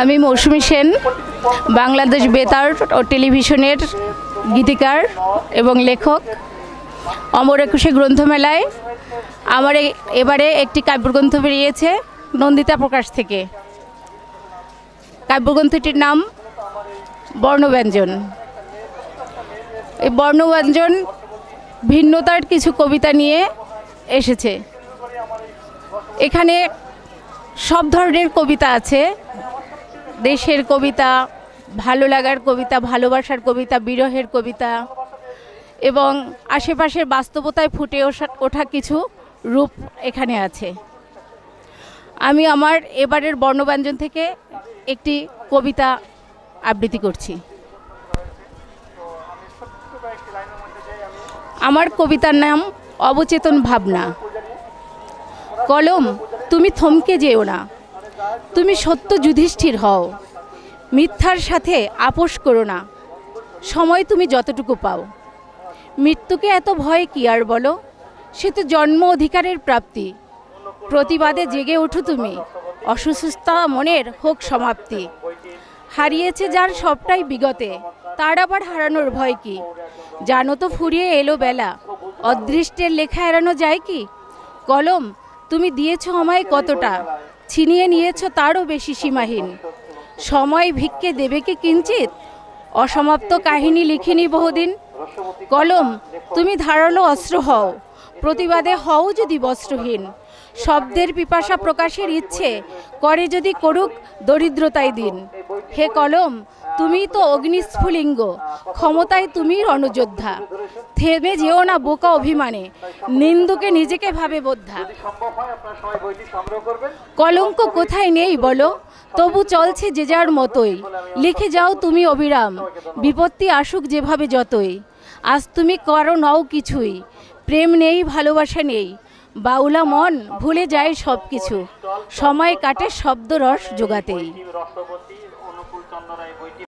আমি মৌসুমী সেন, বাংলাদেশ বেতার ও টেলিভিশনের গীতিকার এবং লেখক। অমর একুশে গ্রন্থমেলায় আমার এবারে একটি কাব্যগ্রন্থ বেরিয়েছে নন্দিতা প্রকাশ থেকে। কাব্যগ্রন্থটির নাম বর্ণব্যঞ্জন। এই বর্ণব্যঞ্জন ভিন্নতার কিছু কবিতা নিয়ে এসেছে। এখানে সব ধরনের কবিতা আছে। দেশের কবিতা, ভালো লাগার কবিতা, ভালোবাসার কবিতা, বিরহের কবিতা এবং আশেপাশের বাস্তবতায় ফুটে ওঠা- ওঠা কিছু রূপ এখানে আছে। আমি আমার এবারের বর্ণব্যঞ্জন থেকে একটি কবিতা আবৃত্তি করছি। আমার কবিতার নাম অবচেতন ভাবনা। কলম তুমি থমকে যেও না। তুমি সত্য যুধিষ্ঠির হও। মিথ্যার সাথে আপোষ করো না। সময় তুমি যতটুকু পাও। মৃত্যুকে এত ভয় কি আর বলো? সে তো জন্ম অধিকারের প্রাপ্তি। প্রতিবাদে জেগে ওঠো তুমি। অসুস্থতা মনের হোক সমাপ্তি। হারিয়েছে যার সবটাই বিগতে, তার আবার হারানোর ভয় কি? জানো তো ফুরিয়ে এলো বেলা। অদৃষ্টের লেখা এড়ানো যায় কি? কলম তুমি দিয়েছ আমায় কতটা? ছিনিয়ে নিয়েছ তারও বেশি সীমাহীন। সময় ভিক্ষে দেবে কি কিঞ্চিত? অসমাপ্ত কাহিনী লিখিনি বহুদিন। কলম, তুমি ধারালো অস্ত্র হও। প্রতিবাদে হও যদি বস্ত্রহীন। শব্দের পিপাসা প্রকাশের ইচ্ছে করে যদি করুক দরিদ্রতায় দিন। হে কলম তুমি তো অগ্নিস্ফুলিঙ্গ ক্ষমতায় তুমি রণযোদ্ধা। থেমে যেও না বোকা অভিমানে নিন্দুকে নিজেকে ভাবে বোদ্ধা। কলঙ্ক কোথায় নেই বলো? তবু চলছে যে যার মতোই। লিখে যাও তুমি অবিরাম বিপত্তি আসুক যেভাবে যতই। আজ তুমি করো নও কিছুই প্রেম নেই ভালোবাসা নেই। বাউলা মন ভুলে যায় সব কিছু সময় কাটে শব্দ রস